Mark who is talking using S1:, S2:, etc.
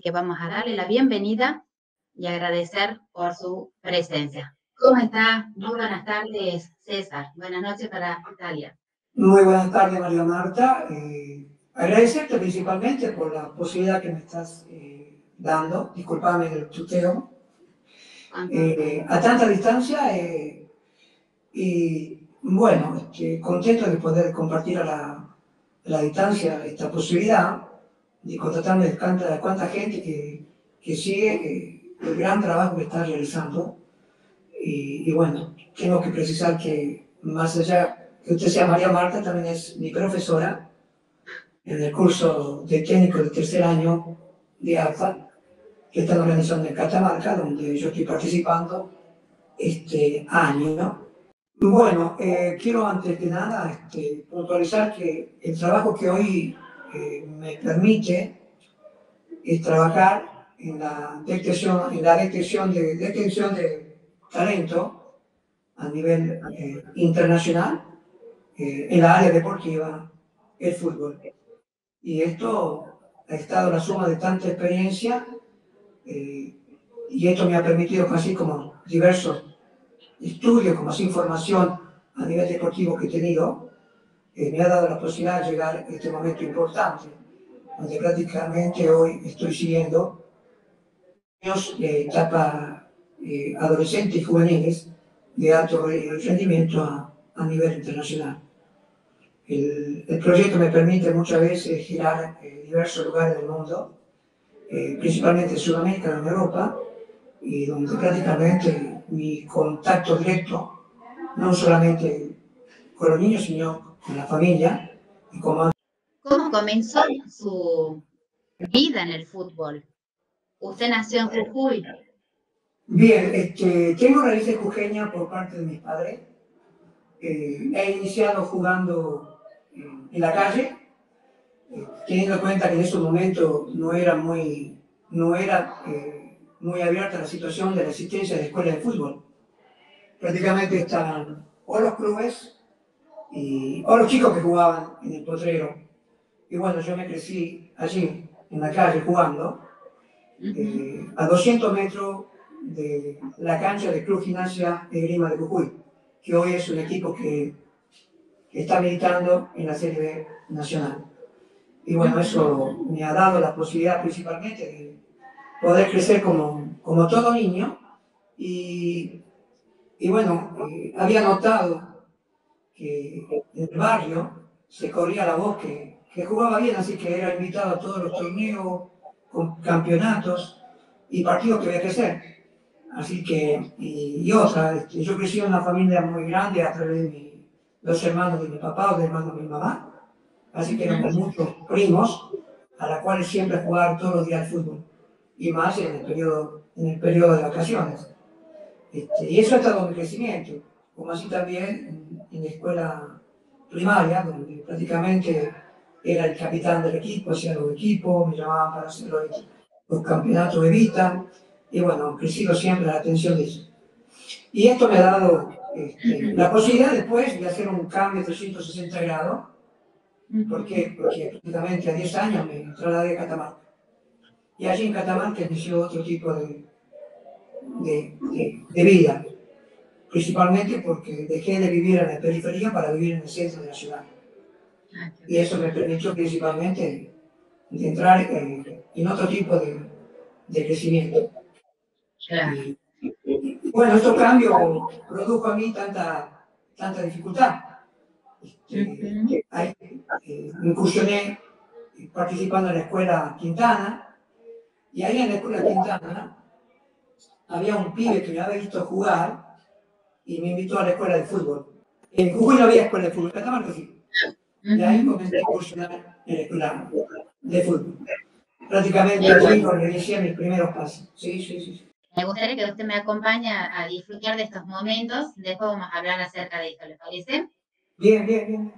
S1: que vamos a darle la bienvenida y agradecer por su presencia. ¿Cómo está? Muy buenas tardes, César. Buenas noches para Italia.
S2: Muy buenas tardes, María Marta. Eh, agradecerte principalmente por la posibilidad que me estás eh, dando. Disculpame el tuteo. Eh, a tanta distancia y bueno, este, contento de poder compartir a la, la distancia esta posibilidad de contratarme de cuánta, cuánta gente que, que sigue el gran trabajo que está realizando. Y, y, bueno, tengo que precisar que más allá que usted sea María Marta, también es mi profesora en el curso de técnico de tercer año de ALFA, que están organizando en Catamarca, donde yo estoy participando este año. Bueno, eh, quiero antes de nada este, puntualizar que el trabajo que hoy eh, me permite es trabajar en la detección, en la detección de, detección de talento a nivel eh, internacional en la área deportiva, el fútbol. Y esto ha estado la suma de tanta experiencia y esto me ha permitido, así como diversos estudio, como más información a nivel deportivo que he tenido, eh, me ha dado la posibilidad de llegar a este momento importante, donde prácticamente hoy estoy siguiendo años de etapa eh, adolescentes y juveniles de alto rendimiento a, a nivel internacional. El, el, proyecto me permite muchas veces girar en diversos lugares del mundo, eh, principalmente en Sudamérica, en Europa, y donde prácticamente mi contacto directo, no solamente con los niños, sino con la familia. Y
S1: como... ¿Cómo comenzó su vida en el fútbol? Usted nació en Jujuy.
S2: Bien, este, tengo raíces jujeñas por parte de mis padres. Eh, he iniciado jugando en la calle, eh, teniendo en cuenta que en ese momento no era muy, no era eh, muy abierta la situación de la existencia de escuelas de fútbol. Prácticamente estaban o los clubes y, o los chicos que jugaban en el potrero. Y bueno, yo me crecí allí, en la calle, jugando, eh, a 200 metros de la cancha del Club Gimnasia de Grima de Jujuy, que hoy es un equipo que, que está militando en la Serie Nacional. Y bueno, eso me ha dado la posibilidad principalmente de poder crecer como, como todo niño. Y, y bueno, eh, había notado que en el barrio se corría la voz que, que, jugaba bien, así que era invitado a todos los torneos, campeonatos y partidos que había que hacer. Así que, y, y otra, este, yo crecí en una familia muy grande a través de mi, dos hermanos de mi papá o de hermanos de mi mamá, así que éramos muchos primos a la cuales siempre jugar todos los días al fútbol y más en el periodo, en el periodo de vacaciones. Este, y eso ha estado mi crecimiento, como así también en, la escuela primaria, donde prácticamente era el capitán del equipo, hacía los equipos, me llamaban para hacer los, campeonatos de vista, y bueno, crecido siempre la atención de eso. Y esto me ha dado este, la posibilidad después de hacer un cambio de 360 grados, ¿por qué? Porque prácticamente a 10 años me trasladé a Catamarca. Y allí en Catamarca inició otro tipo de, de, de, vida, principalmente porque dejé de vivir en la periferia para vivir en el centro de la ciudad. Y eso me permitió principalmente entrar en, otro tipo de, de crecimiento. Y, bueno, estos cambios produjo a mí tanta, tanta dificultad. Este, eh, me incursioné participando en la escuela Quintana, y ahí en la escuela Quintana había un pibe que me había visto jugar y me invitó a la escuela de fútbol. En Jujuy no había escuela de fútbol, en Catamarca sí. Y ahí comencé a incursionar en la escuela de fútbol. Prácticamente allí inicié mis primeros pasos. Sí, sí, sí.
S1: Me gustaría que usted me acompañe a disfrutar de estos momentos. Después vamos a hablar acerca de esto, ¿le parece?
S2: Bien, bien, bien.